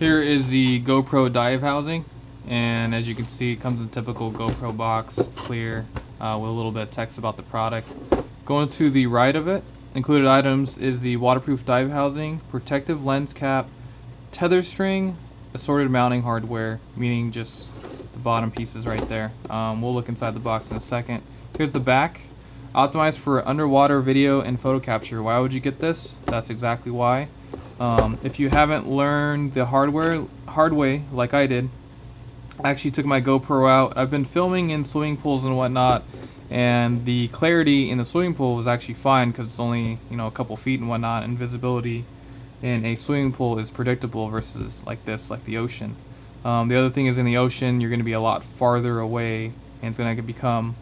Here is the GoPro dive housing, and as you can see, it comes in typical GoPro box, clear, uh, with a little bit of text about the product. Going to the right of it, included items is the waterproof dive housing, protective lens cap, tether string, assorted mounting hardware, meaning just the bottom pieces right there. Um, we'll look inside the box in a second. Here's the back. Optimized for underwater video and photo capture. Why would you get this? That's exactly why. Um, if you haven't learned the hardware hard way, like I did, I actually took my GoPro out. I've been filming in swimming pools and whatnot, and the clarity in the swimming pool was actually fine because it's only you know a couple feet and whatnot, and visibility in a swimming pool is predictable versus like this, like the ocean. Um, the other thing is in the ocean, you're going to be a lot farther away, and it's going to become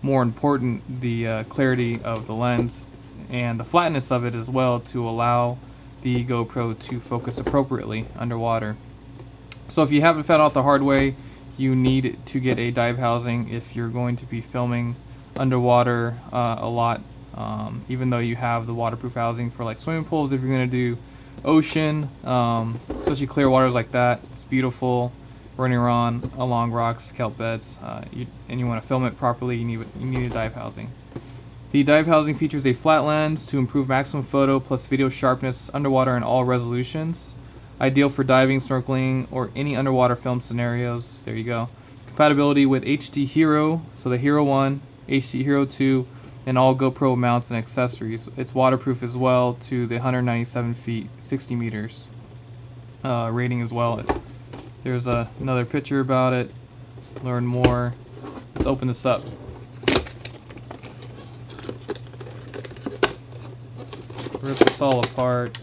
more important the uh, clarity of the lens and the flatness of it as well to allow the GoPro to focus appropriately underwater. So if you haven't found out the hard way, you need to get a dive housing if you're going to be filming underwater uh, a lot. Um, even though you have the waterproof housing for like swimming pools, if you're going to do ocean, um, especially clear waters like that, it's beautiful running around along rocks, kelp beds, uh, you, and you want to film it properly, you need, you need a dive housing. The dive housing features a flat lens to improve maximum photo plus video sharpness underwater in all resolutions. Ideal for diving, snorkeling, or any underwater film scenarios. There you go. Compatibility with HD Hero, so the Hero 1, HD Hero 2, and all GoPro mounts and accessories. It's waterproof as well to the 197 feet, 60 meters uh, rating as well. There's a, another picture about it. Learn more. Let's open this up. Rip this all apart.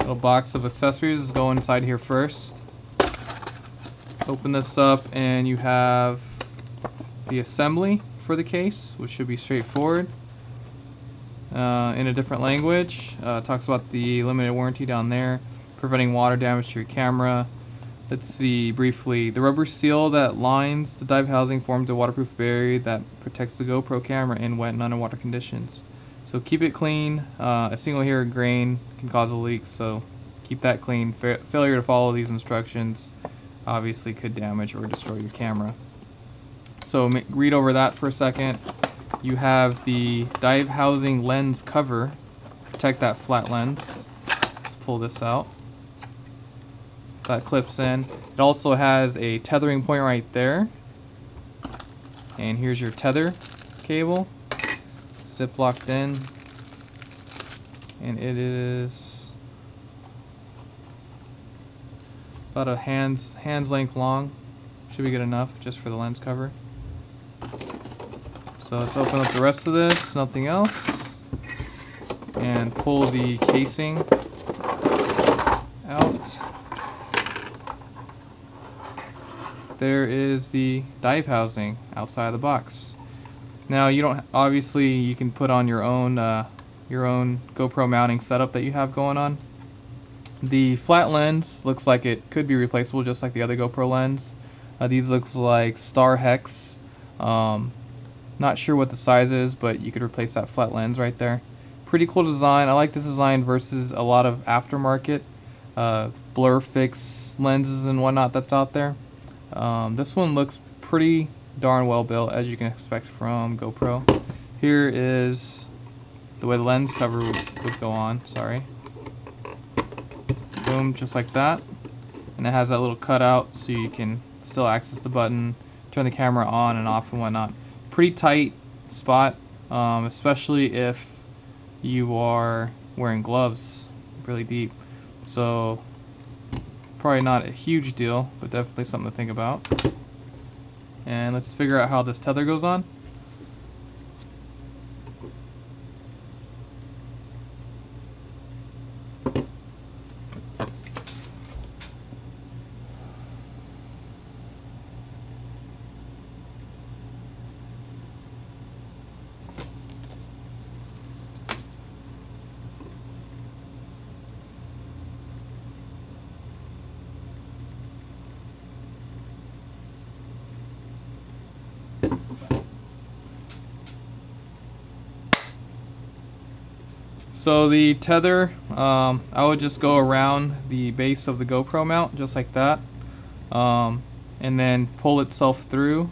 Little box of accessories go inside here first. Open this up and you have the assembly for the case, which should be straightforward. Uh, in a different language, uh, talks about the limited warranty down there, preventing water damage to your camera. Let's see briefly. The rubber seal that lines the dive housing forms a waterproof barrier that protects the GoPro camera in wet and underwater conditions. So keep it clean. Uh, a single hair grain can cause a leak, so keep that clean. Fa failure to follow these instructions obviously could damage or destroy your camera. So read over that for a second. You have the dive housing lens cover. Protect that flat lens. Let's pull this out. That clips in. It also has a tethering point right there. And here's your tether cable. Zip locked in. And it is about a hand's hand's length long. Should be good enough just for the lens cover. So let's open up the rest of this, nothing else. And pull the casing out. There is the dive housing outside the box. Now you don't obviously you can put on your own uh, your own GoPro mounting setup that you have going on. The flat lens looks like it could be replaceable just like the other GoPro lens. Uh, these looks like Star Hex. Um, not sure what the size is, but you could replace that flat lens right there. Pretty cool design. I like this design versus a lot of aftermarket uh, BlurFix lenses and whatnot that's out there. Um, this one looks pretty darn well built as you can expect from GoPro. Here is the way the lens cover would go on, sorry. Boom, just like that. And it has that little cutout so you can still access the button, turn the camera on and off and whatnot. Pretty tight spot, um, especially if you are wearing gloves really deep. So probably not a huge deal, but definitely something to think about. And let's figure out how this tether goes on. So the tether, um, I would just go around the base of the GoPro mount, just like that, um, and then pull itself through.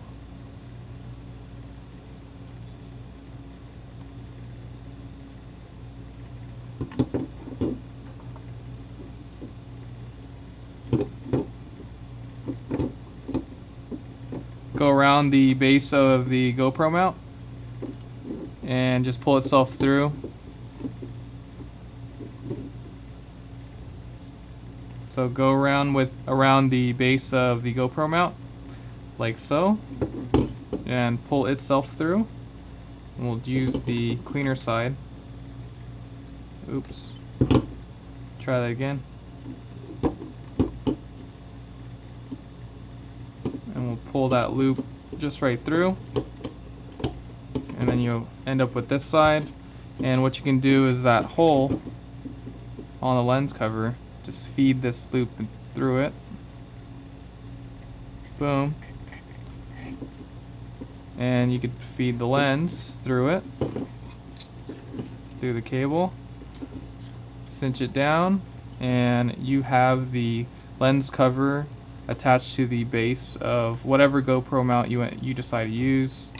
Go around the base of the GoPro mount and just pull itself through. So go around with around the base of the GoPro mount, like so, and pull itself through. And we'll use the cleaner side. Oops. Try that again. And we'll pull that loop just right through. And then you'll end up with this side. And what you can do is that hole on the lens cover just feed this loop through it. Boom. And you could feed the lens through it, through the cable. Cinch it down, and you have the lens cover attached to the base of whatever GoPro mount you you decide to use.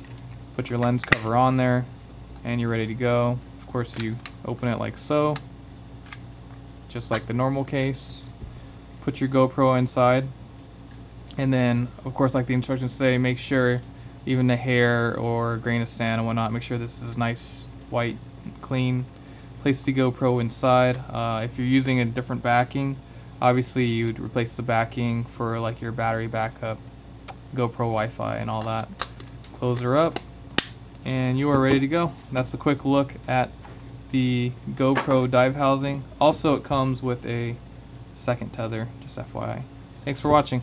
Put your lens cover on there, and you're ready to go. Of course, you open it like so just like the normal case. Put your GoPro inside. And then, of course, like the instructions say, make sure even the hair or grain of sand and whatnot, make sure this is nice, white, clean. Place the GoPro inside. Uh, if you're using a different backing, obviously you'd replace the backing for like your battery BacPac, GoPro Wi-Fi and all that. Close her up and you are ready to go. That's a quick look at the GoPro dive housing. Also, it comes with a second tether, just FYI. Thanks for watching.